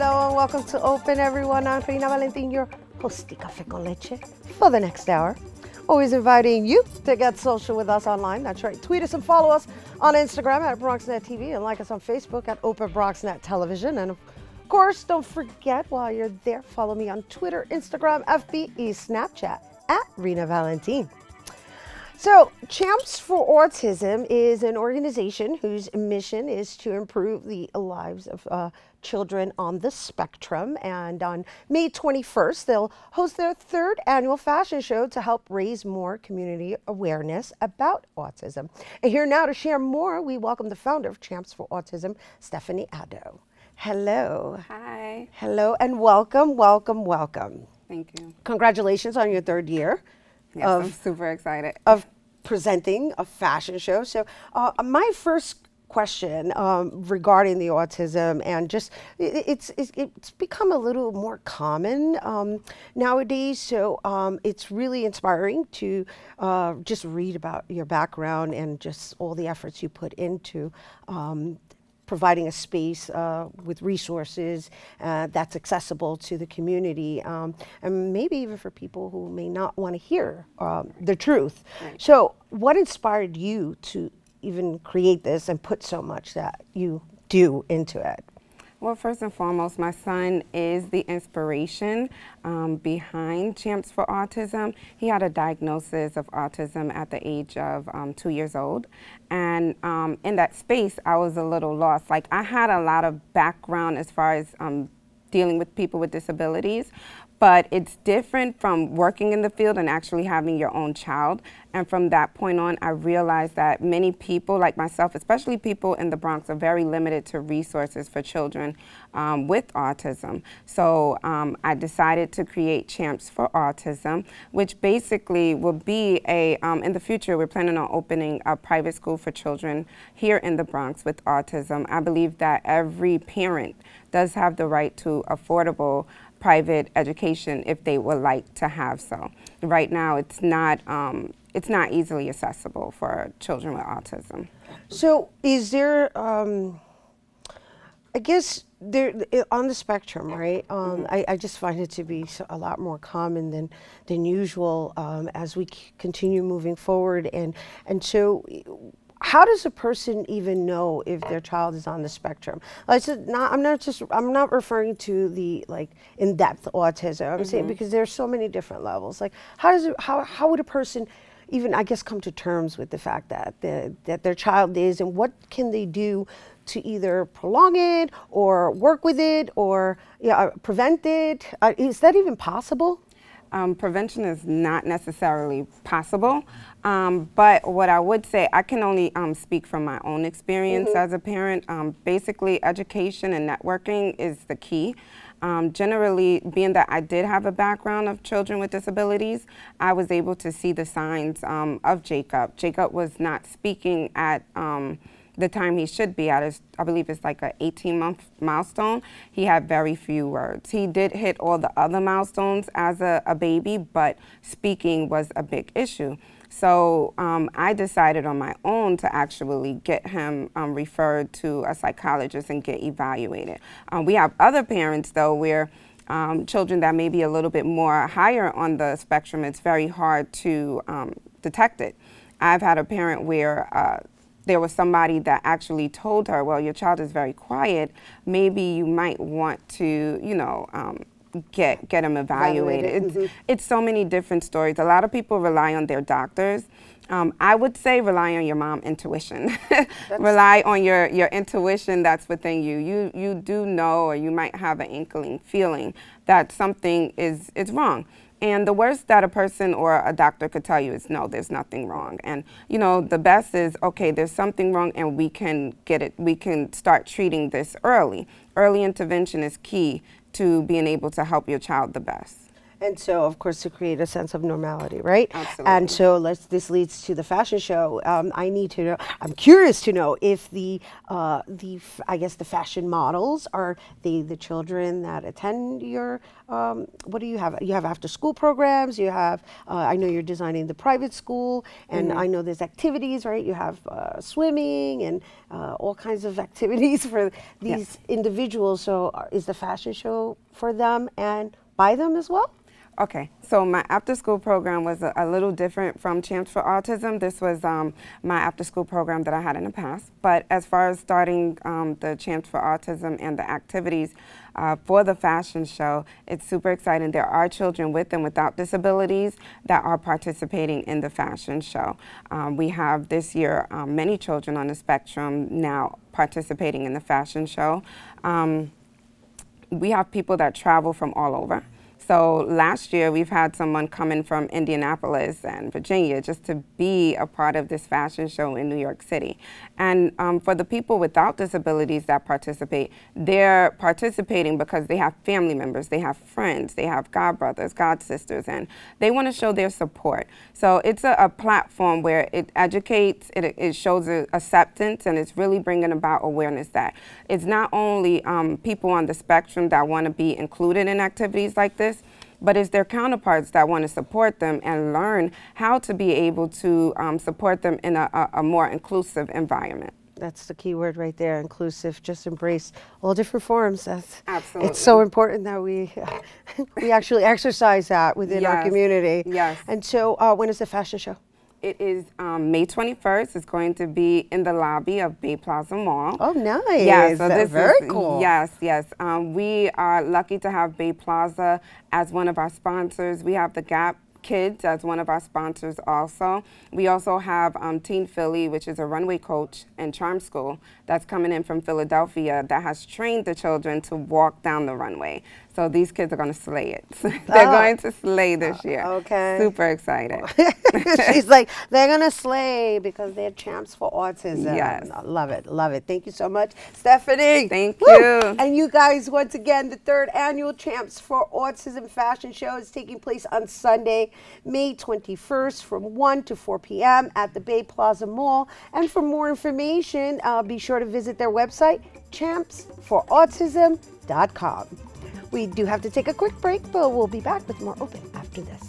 Hello and welcome to Open, everyone. I'm Rhina Valentin, your hosty Cafe con Leche for the next hour. Always inviting you to get social with us online. That's right. Tweet us and follow us on Instagram at BronxNet TV and like us on Facebook at Open BronxNet Television. And of course, don't forget while you're there, follow me on Twitter, Instagram, FB, Snapchat at Rhina Valentin. So, Champs for Autism is an organization whose mission is to improve the lives of uh, children on the spectrum. And on May 21st, they'll host their third annual fashion show to help raise more community awareness about autism. And here now to share more, we welcome the founder of Champs for Autism, Stephanie Addo. Hello. Hi. Hello and welcome, welcome, welcome. Thank you. Congratulations on your third year. Yes, of, I'm super excited. Of presenting a fashion show. So, uh, my first question um, regarding the autism and just it, it's, it's become a little more common um, nowadays so um, it's really inspiring to uh, just read about your background and just all the efforts you put into um, providing a space uh, with resources uh, that's accessible to the community, um, and maybe even for people who may not want to hear um, the truth. Right. So, what inspired you to even create this and put so much that you do into it? Well, first and foremost, my son is the inspiration um, behind Champs for Autism. He had a diagnosis of autism at the age of um, two years old. And um, in that space, I was a little lost. Like, I had a lot of background as far as um, dealing with people with disabilities, but it's different from working in the field and actually having your own child. And from that point on, I realized that many people, like myself, especially people in the Bronx, are very limited to resources for children um, with autism. So um, I decided to create Champs for Autism, which basically will be a, um, in the future, we're planning on opening a private school for children here in the Bronx with autism. I believe that every parent does have the right to affordable private education if they would like to have so. Right now, it's not um, it's not easily accessible for children with autism. So, is there? Um, I guess there on the spectrum, right? Um, mm -hmm. I, I, just find it to be a lot more common than than usual um, as we continue moving forward, and and so how does a person even know if their child is on the spectrum? I said, not, I'm not just, I'm not referring to the like in-depth autism. I'm mm -hmm. saying mm-hmm. because there's so many different levels. Like, how does it, how how would a person even, I guess, come to terms with the fact that the, that their child is, and what can they do to either prolong it or work with it or yeah, prevent it? Uh, is that even possible? Um, prevention is not necessarily possible, um, but what I would say, I can only um, speak from my own experience mm -hmm. as a parent. Um, basically, education and networking is the key. Um, generally, being that I did have a background of children with disabilities, I was able to see the signs um, of Jacob. Jacob was not speaking at the time he should be at is, I believe it's like an 18 month milestone, he had very few words. He did hit all the other milestones as a, a baby, but speaking was a big issue. So um, I decided on my own to actually get him um, referred to a psychologist and get evaluated. Um, we have other parents though where um, children that may be a little bit more higher on the spectrum, it's very hard to um, detect it. I've had a parent where uh, there was somebody that actually told her, well, your child is very quiet, maybe you might want to, you know, um, get get them evaluated. evaluated. It's, mm -hmm. it's, so many different stories. A lot of people rely on their doctors. Um, I would say rely on your mom intuition. rely on your, your intuition that's within you. You you do know or you might have an inkling feeling that something is is wrong. And the worst that a person or a doctor could tell you is no, there's nothing wrong. And you know, the best is okay, there's something wrong and we can get it, we can start treating this early. Early intervention is key to being able to help your child the best. And so, of course, to create a sense of normality, right? Absolutely. And so, let's. This leads to the fashion show. Um, I need to know. I'm curious to know if the uh, the f- I guess the fashion models are they the children that attend your. Um, what do you have? You have after school programs. You have. Uh, I know you're designing the private school, and I know there's activities, right? You have uh, swimming and uh, all kinds of activities for these individuals. So, uh, is the fashion show for them and by them as well? Okay, so my after school program was a, a little different from Champs for Autism. This was um, my after school program that I had in the past. But as far as starting um, the Champs for Autism and the activities uh, for the fashion show, it's super exciting. There are children with and without disabilities that are participating in the fashion show. Um, we have this year um, many children on the spectrum now participating in the fashion show. Um, we have people that travel from all over. So last year we've had someone coming from Indianapolis and Virginia just to be a part of this fashion show in New York City. And um, for the people without disabilities that participate, they're participating because they have family members, they have friends, they have godbrothers, godsisters, and they want to show their support. So it's a, a platform where it educates, it, it shows acceptance, and it's really bringing about awareness that it's not only um, people on the spectrum that want to be included in activities like this, but it's their counterparts that want to support them and learn how to be able to um, support them in a, a, a more inclusive environment. That's the key word right there, inclusive. Just embrace all different forms. That's, Absolutely. It's so important that we we actually exercise that within our community. Yes. And so, uh, when is the fashion show? It is um, May 21st. It's going to be in the lobby of Bay Plaza Mall. Oh, nice. Yeah, so this very is, cool. Yes, yes. Um, we are lucky to have Bay Plaza as one of our sponsors. We have the Gap Kids as one of our sponsors also. We also have um, Teen Philly, which is a runway coach and charm school that's coming in from Philadelphia that has trained the children to walk down the runway. So these kids are going to slay it. They're Ah. going to slay this year. okay. Super excited. She's like, they're gonna slay because they're champs for autism. Yes. I Love it, love it. Thank you so much, Stephanie. Thank Woo! you. And you guys, once again, the third annual Champs for Autism Fashion Show is taking place on Sunday, May 21st, from 1 to 4 p.m. at the Bay Plaza Mall. And for more information, uh, be sure to visit their website, champsforautism.com. We do have to take a quick break, but we'll be back with more open after this.